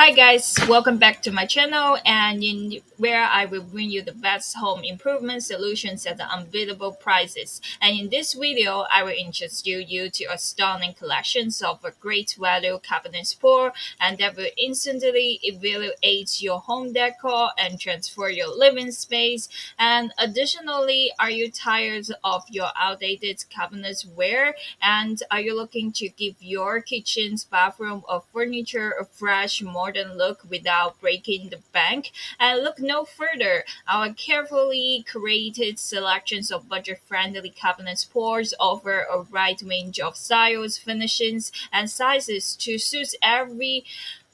Hi guys, welcome back to my channel and in where I will bring you the best home improvement solutions at the unbeatable prices. And in this video, I will introduce you to a stunning collections of a great value cabinet pull and that will instantly evaluate your home decor and transfer your living space. And additionally, are you tired of your outdated cabinets wear and are you looking to give your kitchen's bathroom or furniture a fresh modern look without breaking the bank? And look no further, our carefully curated selections of budget-friendly cabinet pulls offer a wide range of styles, finishes, and sizes to suit every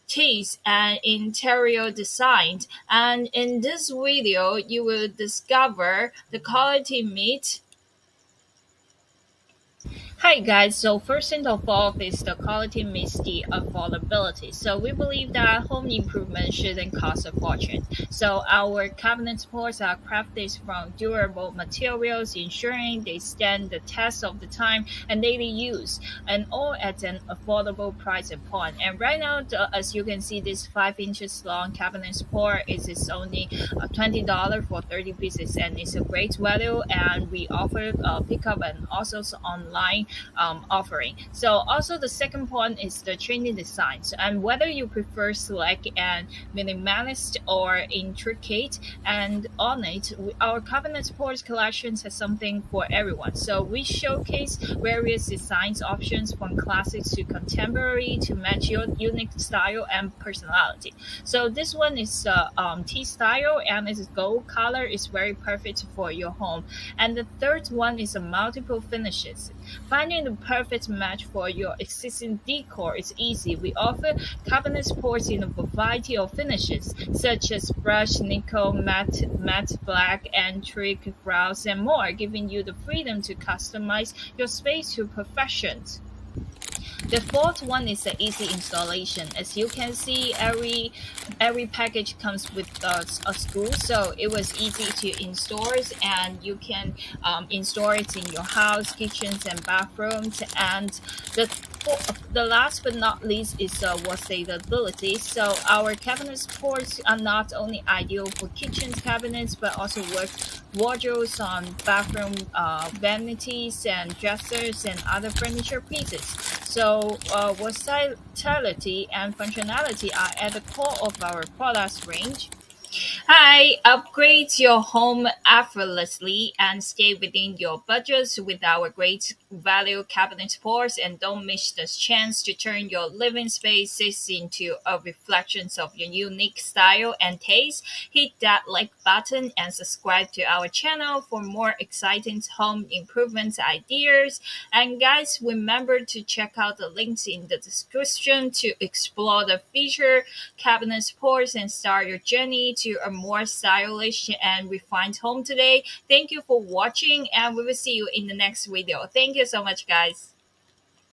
taste and interior design. And in this video, you will discover the quality meet Hi guys, so first thing of all is the quality meets the affordability. So we believe that home improvement shouldn't cost a fortune. So our cabinet pulls are crafted from durable materials, ensuring they stand the test of the time and daily use, and all at an affordable price point. And right now, the, as you can see, this five inches long cabinet pull is is only uh, twenty dollars for thirty pieces, and it's a great value. And we offer uh, pickup and also online um, offering. So also the second point is the training designs and whether you prefer select and minimalist or intricate and on it, our cabinet sports collections has something for everyone. So we showcase various designs options from classics to contemporary to match your unique style and personality. So this one is uh, um, T style and its gold color is very perfect for your home. And the third one is a multiple finishes. Finding the perfect match for your existing decor is easy. We offer cabinet supports in a variety of finishes, such as brushed nickel, matte, matte black, antique, brass, and more, giving you the freedom to customize your space to perfection. The fourth one is the easy installation. As you can see, every every package comes with a, a screw, so it was easy to install and you can um, install it in your house, kitchens, and bathrooms. And the the last but not least is uh, stability. So our cabinet supports are not only ideal for kitchen cabinets, but also work wardrobes on bathroom uh, vanities and dressers and other furniture pieces. So uh, versatility and functionality are at the core of our products range. Hi, upgrade your home effortlessly and stay within your budgets with our great value cabinet pulls and don't miss the chance to turn your living spaces into a reflection of your unique style and taste. Hit that like button and subscribe to our channel for more exciting home improvement ideas. And guys, remember to check out the links in the description to explore the feature cabinet pulls and start your journey to a more stylish and refined home today. Thank you for watching and we will see you in the next video. Thank you so much guys.